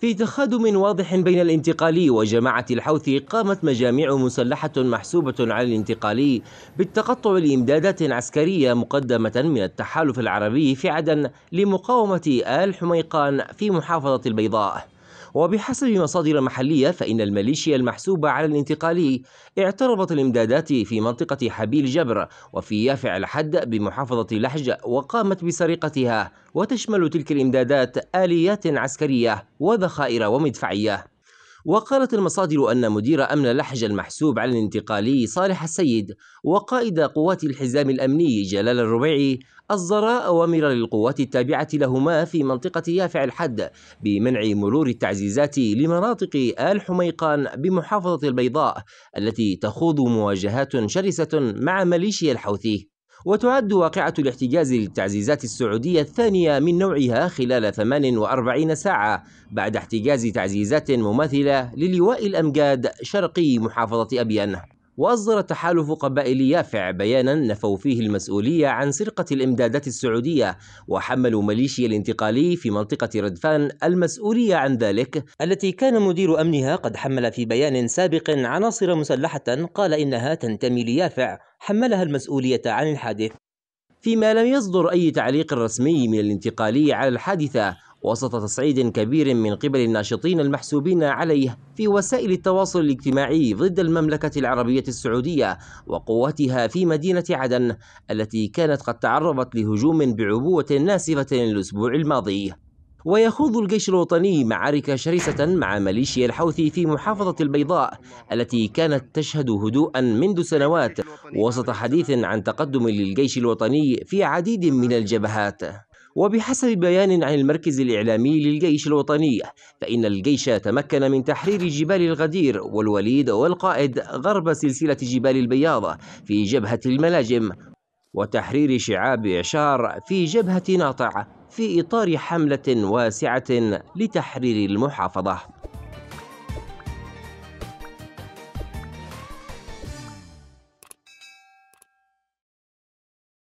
في تخادم واضح بين الانتقالي وجماعة الحوثي قامت مجاميع مسلحة محسوبة على الانتقالي بالتقطع لإمدادات عسكرية مقدمة من التحالف العربي في عدن لمقاومة آل حميقان في محافظة البيضاء. وبحسب مصادر محلية فإن الميليشيا المحسوبة على الانتقالي اعترضت الإمدادات في منطقة حبيل جبر وفي يافع الحد بمحافظة لحج وقامت بسرقتها وتشمل تلك الإمدادات آليات عسكرية وذخائر ومدفعية. وقالت المصادر أن مدير أمن لحج المحسوب على الانتقالي صالح السيد وقائد قوات الحزام الأمني جلال الربيعي أصدرا أوامر للقوات التابعة لهما في منطقة يافع الحد بمنع مرور التعزيزات لمناطق آل حميقان بمحافظة البيضاء التي تخوض مواجهات شرسة مع ميليشيا الحوثي. وتعد واقعة الاحتجاز للتعزيزات السعودية الثانية من نوعها خلال 48 ساعة بعد احتجاز تعزيزات مماثلة للواء الأمجاد شرقي محافظة أبين وأصدر تحالف قبائل يافع بيانا نفوا فيه المسؤولية عن سرقة الإمدادات السعودية وحملوا ميليشيا الانتقالي في منطقة ردفان المسؤولية عن ذلك التي كان مدير أمنها قد حمل في بيان سابق عناصر مسلحة قال إنها تنتمي ليافع حملها المسؤولية عن الحادث. فيما لم يصدر أي تعليق رسمي من الانتقالي على الحادثة وسط تصعيد كبير من قبل الناشطين المحسوبين عليه في وسائل التواصل الاجتماعي ضد المملكة العربية السعودية وقواتها في مدينة عدن التي كانت قد تعرضت لهجوم بعبوة ناسفة الأسبوع الماضي. ويخوض الجيش الوطني معارك شرسة مع ميليشيا الحوثي في محافظة البيضاء التي كانت تشهد هدوءا منذ سنوات وسط حديث عن تقدم للجيش الوطني في عديد من الجبهات. وبحسب بيان عن المركز الإعلامي للجيش الوطني فإن الجيش تمكن من تحرير جبال الغدير والوليد والقائد غرب سلسلة جبال البياض في جبهة الملاجم وتحرير شعاب إعشار في جبهة ناطع في إطار حملة واسعة لتحرير المحافظة.